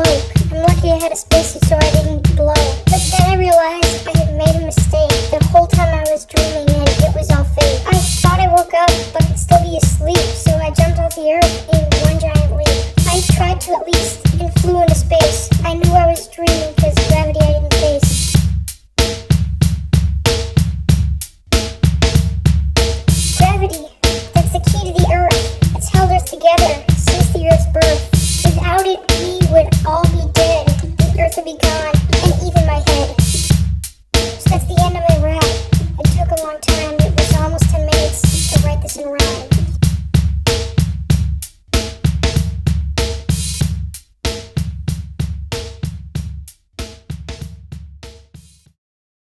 I'm lucky I had a spacesuit so I didn't blow. But then I realized I had made a mistake. The whole time I was dreaming and it was all fake. I thought I woke up but could still be asleep, so I jumped off the earth in one giant leap. I tried to at least and flew into space. I knew I was dreaming because gravity I didn't face. together since the Earth's birth. Without it, to be gone.